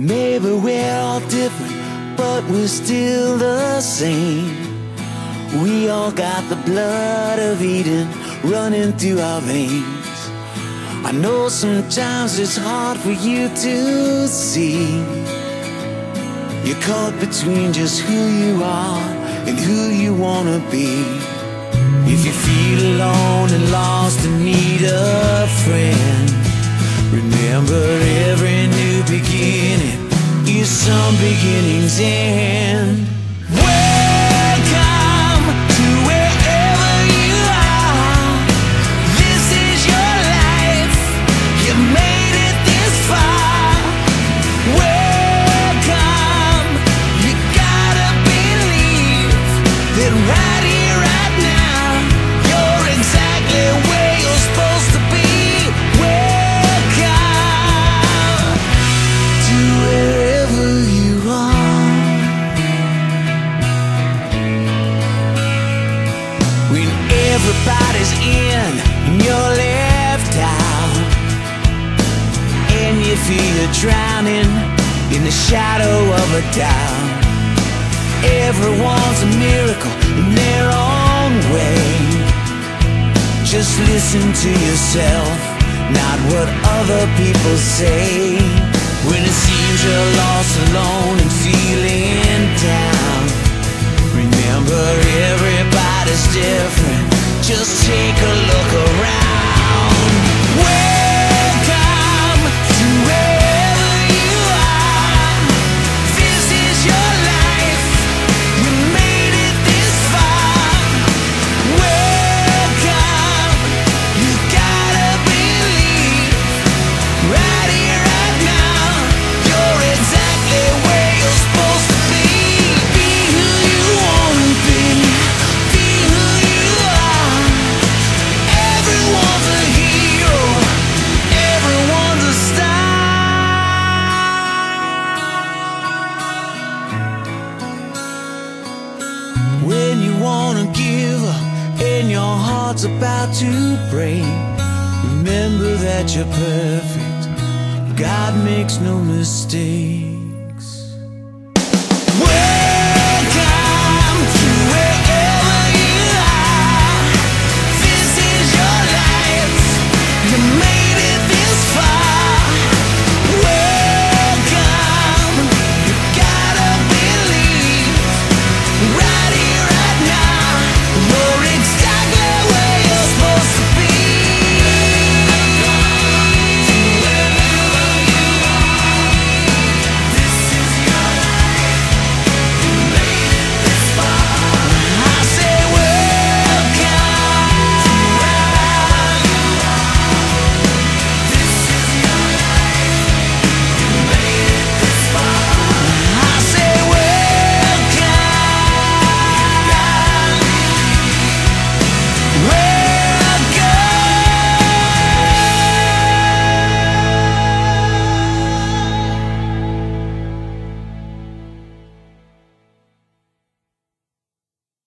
Maybe we're all different, but we're still the same. We all got the blood of Eden running through our veins. I know sometimes it's hard for you to see. You're caught between just who you are and who you wanna be. If you feel alone and lost and need a friend, remember every new beginning some beginning's end. Everybody's in and you're left out, and you feel drowning in the shadow of a doubt. Everyone's a miracle in their own way. Just listen to yourself, not what other people say. When it seems you're lost, alone, and feeling down, wanna give up and your heart's about to break, remember that you're perfect. God makes no mistake.